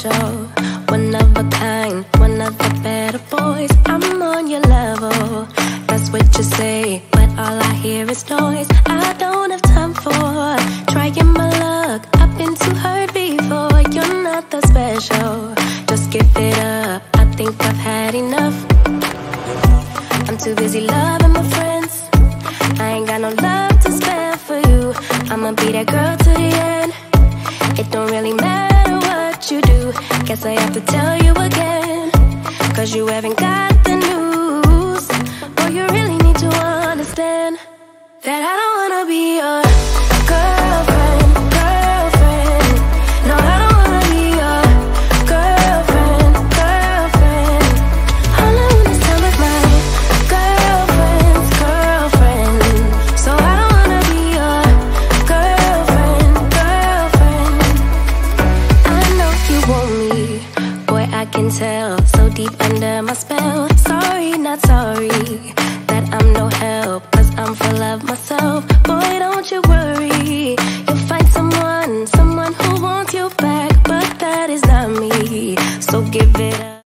special. One of a kind, one of the better boys. I'm on your level. That's what you say, but all I hear is noise. I don't have time for trying my luck. I've been too hurt before. You're not that special. Just give it up. I think I've had enough. I'm too busy loving my friends. I ain't got no love to spare for you. I'ma be that girl to the end. It don't really matter Guess I have to tell you again. Cause you haven't got the news. Boy, you really need to understand that I tell. So deep under my spell. Sorry, not sorry that I'm no help. Cause I'm full of myself. Boy, don't you worry. You'll find someone, someone who wants you back. But that is not me. So give it up.